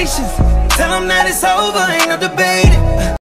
patience. Tell them that it's over, ain't no debating.